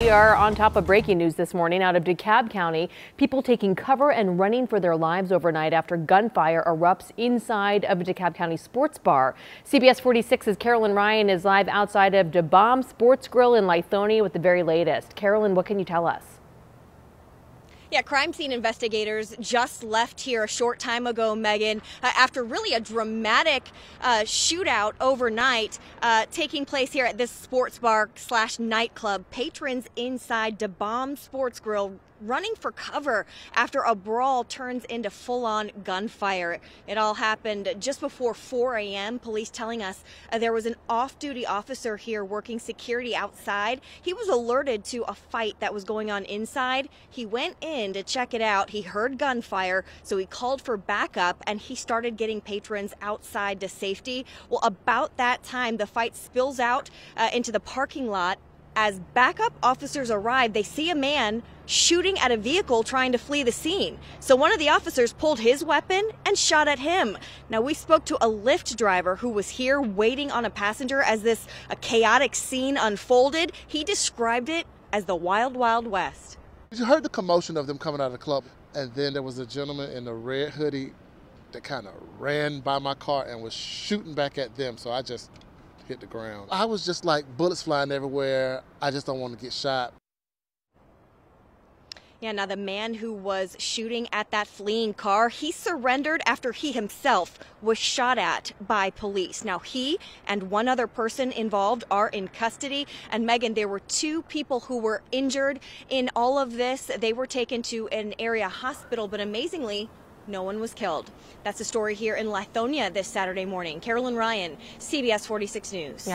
We are on top of breaking news this morning out of DeKalb County. People taking cover and running for their lives overnight after gunfire erupts inside of a DeKalb County sports bar. CBS 46's Carolyn Ryan is live outside of DeBomb Sports Grill in Lithonia with the very latest. Carolyn, what can you tell us? Yeah, crime scene investigators just left here a short time ago, Megan, uh, after really a dramatic uh, shootout overnight uh, taking place here at this sports bar slash nightclub. Patrons inside DeBomb Sports Grill running for cover after a brawl turns into full on gunfire. It all happened just before 4 a.m. Police telling us uh, there was an off duty officer here working security outside. He was alerted to a fight that was going on inside. He went in to check it out. He heard gunfire, so he called for backup and he started getting patrons outside to safety. Well, about that time, the fight spills out uh, into the parking lot as backup officers arrive, they see a man shooting at a vehicle trying to flee the scene. So one of the officers pulled his weapon and shot at him. Now we spoke to a Lyft driver who was here waiting on a passenger as this a chaotic scene unfolded. He described it as the wild wild west. You heard the commotion of them coming out of the club and then there was a gentleman in a red hoodie that kind of ran by my car and was shooting back at them. So I just hit the ground. I was just like bullets flying everywhere. I just don't want to get shot. Yeah, now the man who was shooting at that fleeing car, he surrendered after he himself was shot at by police. Now he and one other person involved are in custody. And Megan, there were two people who were injured in all of this. They were taken to an area hospital, but amazingly, no one was killed. That's the story here in Lithonia this Saturday morning. Carolyn Ryan, CBS 46 News.